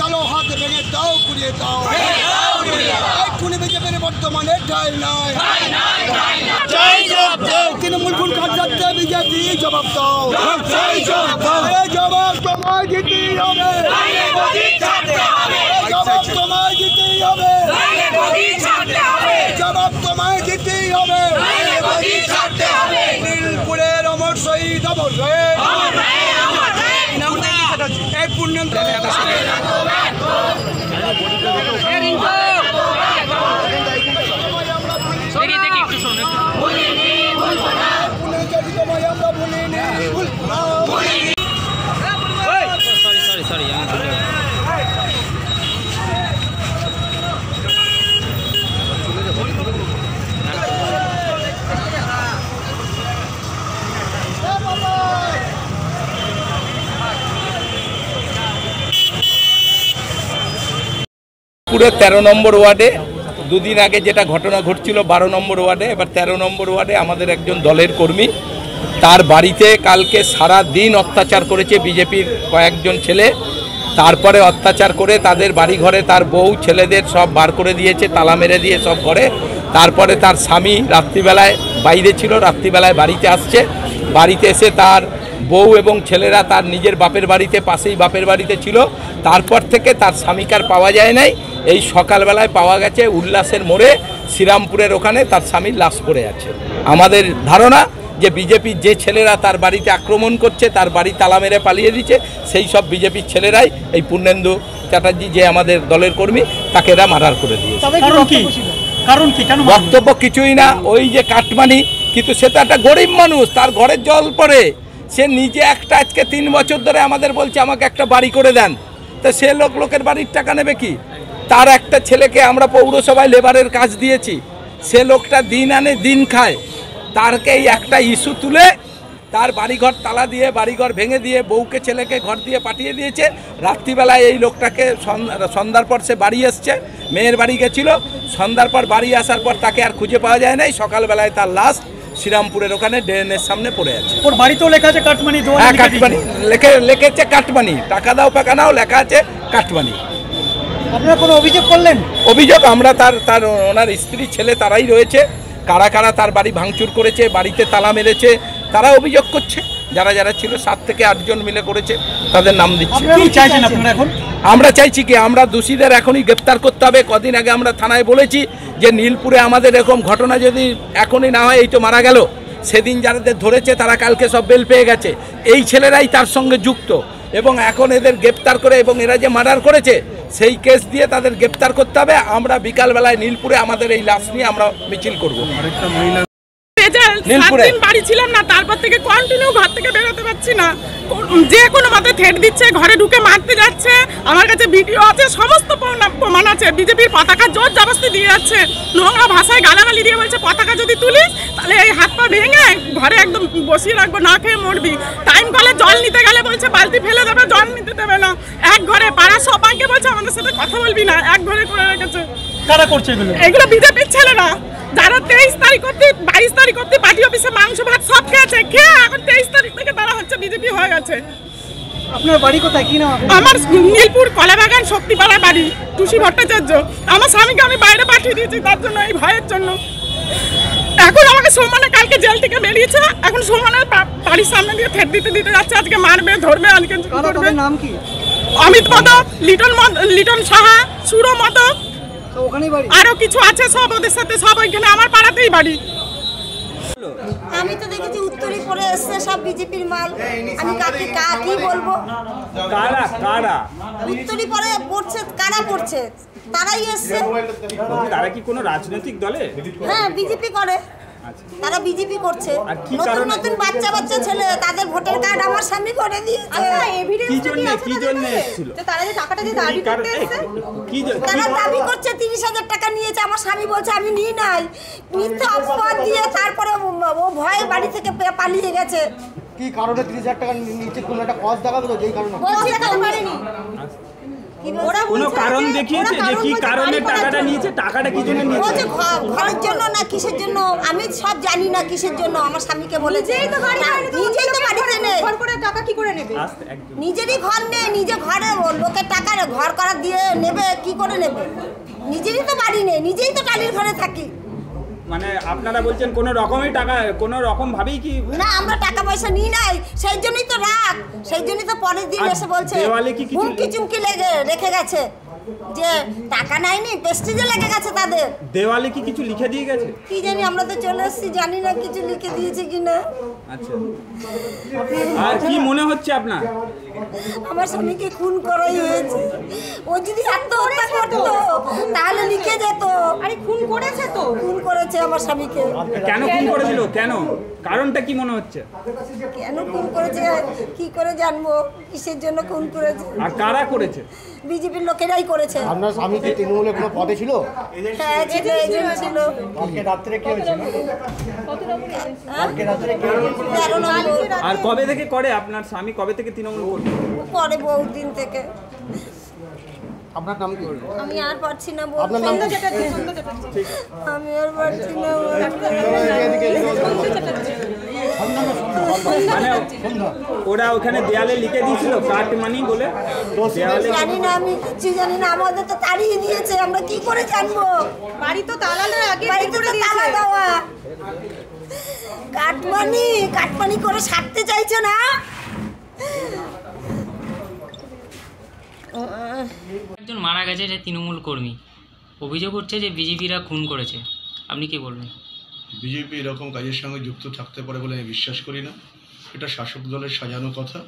কালো হাত ভেঙে দাও ঘুরিয়ে দাও এই খুনি বিজেপির বর্তমানে ঠাই নাই তৃণমূল খুন বিজেপি জবাব দাও। জবাব তোমায় দিতেই হবে জবাব তোমায় দিতেই হবে। জবাব তোমায় দিতেই হবে নীলপুরের অমর শহীদ অমর এই পুণ্যন্ত দেখি দেখি একটু শোন একটু পুণ্যচরিতময় আমরা ভুলিনি ভুলবো না। সরি সরি সরি আমি ভুলে গেছি। পুরো তেরো নম্বর ওয়ার্ডে, দুদিন আগে যেটা ঘটনা ঘটছিল বারো নম্বর ওয়ার্ডে, এবার তেরো নম্বর ওয়ার্ডে আমাদের একজন দলের কর্মী, তার বাড়িতে কালকে সারা দিন অত্যাচার করেছে বিজেপির কয়েকজন ছেলে, তারপরে অত্যাচার করে তাদের বাড়ি ঘরে তার বউ, ছেলেদের সব বার করে দিয়েছে, তালা মেরে দিয়ে সব ঘরে তারপরে তার স্বামী রাত্রিবেলায় বাইরে ছিল, রাত্রিবেলায় বাড়িতে আসছে, বাড়িতে এসে তার বউ এবং ছেলেরা তার নিজের বাপের বাড়িতে, পাশেই বাপের বাড়িতে ছিল, তারপর থেকে তার স্বামীকার পাওয়া যায় নাই এই সকালবেলায় পাওয়া গেছে উল্লাসের মোড়ে শ্রীরামপুরের ওখানে তার স্বামীর লাশ পড়ে আছে। আমাদের ধারণা যে বিজেপির যে ছেলেরা তার বাড়িতে আক্রমণ করছে তার বাড়ি তালা মেরে পালিয়ে দিচ্ছে সেই সব বিজেপির ছেলেরাই এই পূর্ণেন্দু চ্যাটার্জি যে আমাদের দলের কর্মী তাকে এরা মার্ডার করে দিয়েছে। কারণ কি? কারণ কি? কেন বক্তব্য কিছুই না। ওই যে কাটমানি কিন্তু সে তো একটা গরিব মানুষ তার ঘরের জল পড়ে। সে নিজে একটা আজকে তিন বছর ধরে আমাদের বলছে আমাকে একটা বাড়ি করে দেন। তা সে লোক লোকের বাড়ির টাকা নেবে কি? তার একটা ছেলেকে আমরা পৌরসভায় লেবারের কাজ দিয়েছি। সে লোকটা দিন আনে দিন খায়। তারকে এই একটা ইস্যু তুলে তার বাড়িঘর তালা দিয়ে বাড়িঘর ভেঙে দিয়ে বউকে ছেলেকে ঘর দিয়ে পাঠিয়ে দিয়েছে। রাত্রিবেলায় এই লোকটাকে সন্ধ্যার পর সে বাড়ি এসছে। মেয়ের বাড়ি গেছিল। সন্ধ্যার পর বাড়ি আসার পর তাকে আর খুঁজে পাওয়া যায় নাই। সকালবেলায় তার লাশ শ্রীরামপুরের ওখানে ড্রেনের সামনে পড়ে আছে। ওর বাড়িতেও লেখা আছে কাটমানি হ্যাঁ কাটমানি। লেখে লিখেছে কাটমানি। টাকা দাও পাকা নাও লেখা আছে কাটমানি। আপনারা কোনো অভিযোগ করলেন? অভিযোগ আমরা তার তার ওনার স্ত্রী ছেলে তারাই রয়েছে। কারা কারা তার বাড়ি ভাঙচুর করেছে বাড়িতে তালা মেরেছে তারা অভিযোগ করছে। যারা যারা ছিল সাত থেকে আটজন মিলে করেছে তাদের নাম দিচ্ছে। কি চাইছেন? আপনারা এখন? আমরা চাইছি কি আমরা দোষীদের এখনই গ্রেপ্তার করতে হবে। কদিন আগে আমরা থানায় বলেছি যে নীলপুরে আমাদের এরকম ঘটনা যদি এখনই না হয় এই তো মারা গেল। সেদিন যাদের ধরেছে তারা কালকে সব বেল পেয়ে গেছে। এই ছেলেরাই তার সঙ্গে যুক্ত। এবং এখন এদের গ্রেপ্তার করে এবং এরা যে মার্ডার করেছে সেই কেস দিয়ে তাদের গ্রেপ্তার করতে হবে। আমরা বিকালবেলায় নীলপুরে আমাদের এই লাশ নিয়ে আমরা মিছিল করব। রেজাল্ট সাত দিন বাড়ি ছিলাম না তারপর থেকে কন্টিনিউ ঘর থেকে বেরোতে পারছি না। যে কোনো মতে থ্রেট দিচ্ছে ঘরে ঢুকে মারতে যাচ্ছে আমার কাছে ভিডিও আছে সমস্ত প্রমাণ- প্রমাণ আছে। বিজেপির পতাকা জোর জবস্তি দিয়ে যাচ্ছে। নোংরা ভাষায় গালাগালি দিয়ে বলছে পতাকা যদি তুলিস তাহলে এই হাত পা ভেঙে ঘরে একদম বসিয়ে রাখব না খেয়ে মরবি। টাইম কলে জল নিতে গেলে বলছে বালতি ফেলে দেবে জল নিতে দেবে না। এক ঘরে পাড়া সবাইকে বলছে আমাদের সাথে কথা বলবি না। এক ঘরে করে রেখেছে। কারা করছে এগুলো? এগুলো বিজেপির ছেলেরা। যারা তেইশ তারিখ অব্দি বাইশ তারিখ অব্দি পার্টি অফিসে মাংস ভাত সব খেয়েছে। খেয়ে এখন তেইশ তারিখ থেকে তারা হচ্ছে বিজেপি হয়ে গেছে। আপনার বাড়ি কোথায়? কি নাম আমার নীলপুর কলাবাগান শক্তিপাড়া বাড়ি টুসি ভট্টাচার্য। আমার স্বামীকে আমি বাইরে পাঠিয়ে দিয়েছি তার জন্য এই ভয়ের জন্য। এখন আমাকে সৌমানে কালকে জেল থেকে বেরিয়েছে। এখন সৌমানের বাড়ির সামনে দিয়ে থেট দিতে দিতে যাচ্ছে আজকে মারবে ধরবে আজকে কারা করবে। নাম কি? অমিত মদক লিটন মদ- লিটন সাহা সুরো মদক। আরও কিছু আছে সব ওদের সাথে সব ওইখানে আমার পাড়াতেই বাড়ি। আমি তো দেখেছি উত্তরে পড়ে এসছে সব বিজেপির মাল। আমি কাকে কাকি বলব? কারা কারা? উত্তরে পড়ে পড়ছে কারা পড়ছে? তারাই এসছে। তারা কি কোনো রাজনৈতিক দলে? হ্যাঁ বিজেপি করে। তারা বিজেপি করছে। নতুন নতুন বাচ্চা বাচ্চা ছেলে তাদের ভোটার কার্ড আমার স্বামী করে দিয়েছে। কি জন্য? কি জন্য এসেছিল? তারা যে টাকাটা যে কি কারণ? কি তারা দাবি করছে তিরিশ হাজার টাকা নিয়েছে আমার স্বামী বলছে আমি নিই নাই। মিথ্যা অপবাদ দিয়ে তারপরে ও- ভয়ে বাড়ি থেকে পালিয়ে গেছে। কি কারণে তিরিশ হাজার টাকা নিচে কোনো একটা কজ দেখাবে তো যেই কারণে? বলছি পারেনি। কোনো কারণ যে- দেখিয়েছে যে কি কারণে টাকাটা নিয়েছে টাকাটা কি জন্য নিয়েছে? ঘরের জন্য না কিসের জন্য? আমি সব জানি না কিসের জন্য আমার স্বামীকে বলেছে। তো বাড়ি নিজেই তো বাড়িতে নেই। ঘর করে টাকা কি করে নেবে? নিজেরই ঘর নেই নিজে ঘরে লোকের টাকা ঘর করা দিয়ে নেবে কি করে নেবে? নিজেরই তো বাড়ি নেই নিজেই তো টালির ঘরে থাকি। মানে আপনারা বলছেন কোনো রকমই টাকা কোনো রকম ভাবেই কি না আমরা টাকা পয়সা নিই নাই। সেই জন্যই তো রাগ। সেই জন্যই তো পরের দিন এসে বলছে দেওয়ালে কি কিছু- চুমকি লেগে রেখে গেছে। যে টাকা নাইনি পেস্টিজে লেগে গেছে তাদের। দেওয়ালে কি কিছু লিখে দিয়ে গেছে? কি জানি আমরা তো চলে এসেছি জানি না কিছু লিখে দিয়েছে কিনা। আচ্ছা। আর কি মনে হচ্ছে আপনার? আমার স্বামীকে খুন করাই হয়েছে। ও যদি আত্মহত্যা করতো তাহলে লিখে যেত। আরে খুন করেছে তো। খুন করেছে আমার স্বামীকে। কেন খুন করেছিল? কেন? কারণটা কি মনে হচ্ছে? কেন খুন করেছে? কি করে জানব? কিসের জন্য খুন করেছে? আর কারা করেছে? বিজেপির লোকেরাই করেছে আপনার স্বামী কি তৃণমূলে কোনো পদে ছিল? হ্যাঁ ছিল এজেন্ট ছিল। কালকে রাত্রে কি হয়েছিল? হ্যাঁ? কালকে রাত্রে কি আর কবে থেকে করে আপনার স্বামী? কবে থেকে তৃণমূল করবে? পরে বহু দিন থেকে। আপনার নাম কি? আমি আর পারছি না আপনার নাম আমি আর পারছি না বলতে। মানে ওরা ওখানে দেয়ালে লিখে দিয়েছিল কাট মানি বলে। দেয়ালে জানি না আমি কিচ্ছু জানি না আমাদের তো তাড়িয়ে দিয়েছে আমরা কি করে জানব? বাড়ি তো তালালের আগে বাড়িতে তো তালা দেওয়া। কাটমানি কাটমানি করে সারতে চাইছে না? একজন মারা গেছে যে তৃণমূল কর্মী। অভিযোগ উঠছে যে বিজেপিরা খুন করেছে। আপনি কি বলবেন? বিজেপি এরকম কাজের সঙ্গে যুক্ত থাকতে পারে বলে আমি বিশ্বাস করি না। এটা শাসক দলের সাজানো কথা।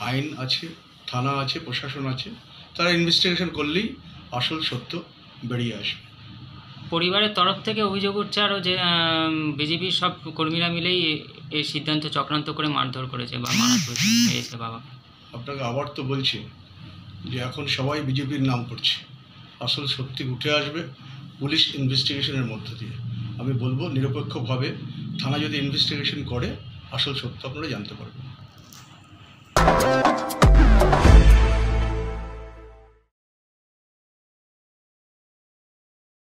আইন আছে থানা আছে প্রশাসন আছে। তারা ইনভেস্টিগেশন করলেই আসল সত্য বেরিয়ে আসবে। পরিবারের তরফ থেকে অভিযোগ উঠছে আরও যে বিজেপির সব কর্মীরা মিলেই এই সিদ্ধান্ত চক্রান্ত করে মারধর করেছে বা মারা করেছে মেরেছে আপনাকে আবার তো বলছি যে এখন সবাই বিজেপির নাম করছে। আসল সত্যি উঠে আসবে পুলিশ ইনভেস্টিগেশনের মধ্য দিয়ে। আমি বলব নিরপেক্ষভাবে থানা যদি ইনভেস্টিগেশন করে আসল সত্য আপনারা জানতে পারবেন।